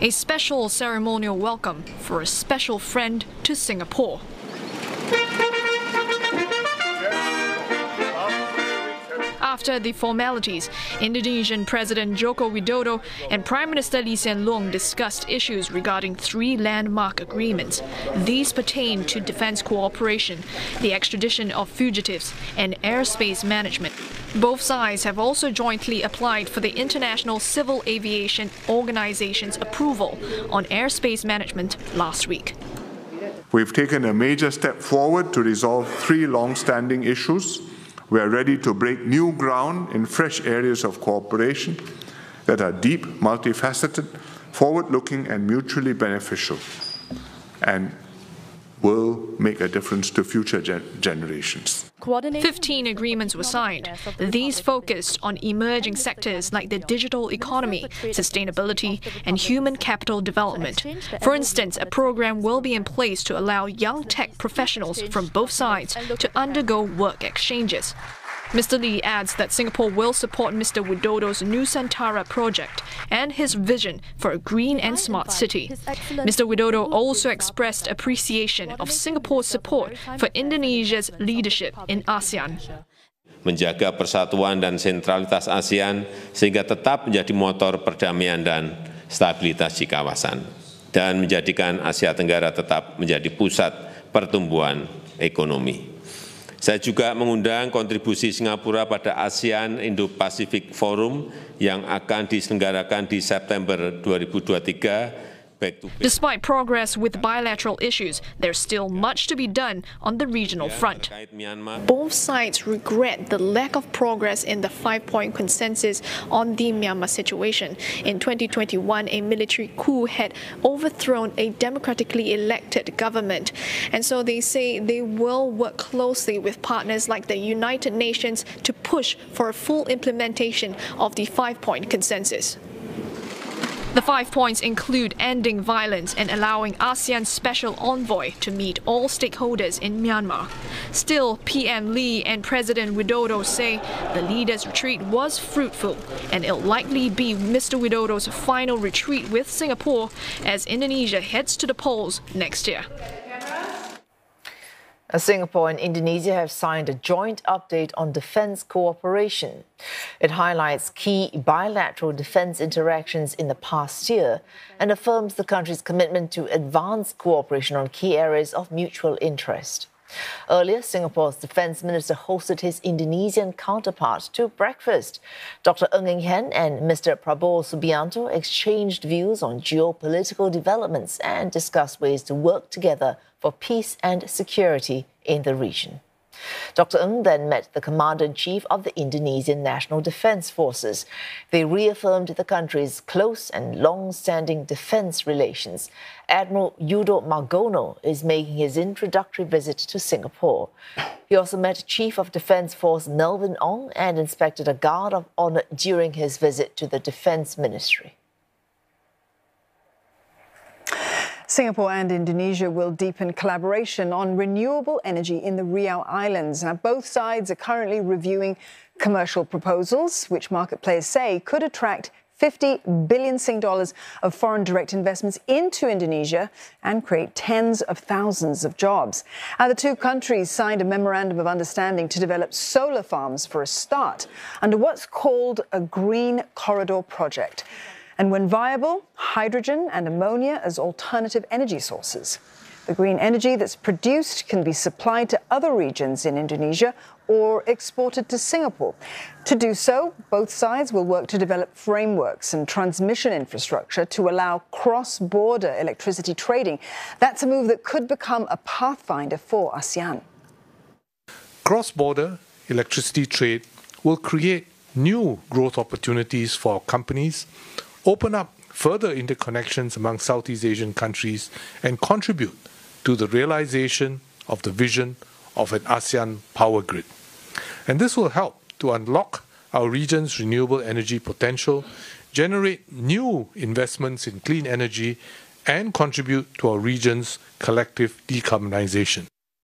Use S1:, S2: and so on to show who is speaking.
S1: A special ceremonial welcome for a special friend to Singapore. After the formalities, Indonesian President Joko Widodo and Prime Minister Lee Hsien Loong discussed issues regarding three landmark agreements. These pertain to defense cooperation, the extradition of fugitives, and airspace management. Both sides have also jointly applied for the International Civil Aviation Organization's approval on airspace management last week.
S2: We've taken a major step forward to resolve three long-standing issues we are ready to break new ground in fresh areas of cooperation that are deep, multifaceted, forward-looking and mutually beneficial and will make a difference to future gen generations.
S1: 15 agreements were signed. These focused on emerging sectors like the digital economy, sustainability, and human capital development. For instance, a program will be in place to allow young tech professionals from both sides to undergo work exchanges. Mr. Lee adds that Singapore will support Mr. Widodo's Nusantara project and his vision for a green and smart city. Mr. Widodo also expressed appreciation of Singapore's support for Indonesia's leadership in ASEAN.
S3: Menjaga persatuan dan sentralitas ASEAN sehingga tetap menjadi motor perdamaian dan stabilitas di kawasan dan menjadikan Asia Tenggara tetap menjadi pusat pertumbuhan ekonomi. Saya juga mengundang kontribusi Singapura pada ASEAN Indo-Pacific Forum yang akan diselenggarakan di September 2023
S1: Despite progress with bilateral issues, there's still much to be done on the regional front. Both sides regret the lack of progress in the five-point consensus on the Myanmar situation. In 2021, a military coup had overthrown a democratically elected government. And so they say they will work closely with partners like the United Nations to push for a full implementation of the five-point consensus. The five points include ending violence and allowing ASEAN special envoy to meet all stakeholders in Myanmar. Still, PM Lee and President Widodo say the leaders' retreat was fruitful and it'll likely be Mr. Widodo's final retreat with Singapore as Indonesia heads to the polls next year.
S4: Singapore and Indonesia have signed a joint update on defense cooperation. It highlights key bilateral defense interactions in the past year and affirms the country's commitment to advance cooperation on key areas of mutual interest. Earlier, Singapore's defense minister hosted his Indonesian counterpart to breakfast. Dr. Ng Eng Hen and Mr. Prabowo Subianto exchanged views on geopolitical developments and discussed ways to work together for peace and security in the region. Dr. Ng then met the Commander in Chief of the Indonesian National Defense Forces. They reaffirmed the country's close and long standing defense relations. Admiral Yudo Margono is making his introductory visit to Singapore. He also met Chief of Defense Force Melvin Ong and inspected a guard of honor during his visit to the Defense Ministry.
S5: Singapore and Indonesia will deepen collaboration on renewable energy in the Riau Islands. Now, both sides are currently reviewing commercial proposals, which market players say could attract 50 billion Sing dollars of foreign direct investments into Indonesia and create tens of thousands of jobs. Now, the two countries signed a memorandum of understanding to develop solar farms for a start under what's called a Green Corridor project and when viable, hydrogen and ammonia as alternative energy sources. The green energy that's produced can be supplied to other regions in Indonesia or exported to Singapore. To do so, both sides will work to develop frameworks and transmission infrastructure to allow cross border electricity trading. That's a move that could become a pathfinder for ASEAN.
S6: Cross border electricity trade will create new growth opportunities for companies open up further interconnections among Southeast Asian countries and contribute to the realization of the vision of an ASEAN power grid. And this will help to unlock our region's renewable energy potential, generate new investments in clean energy, and contribute to our region's collective decarbonization.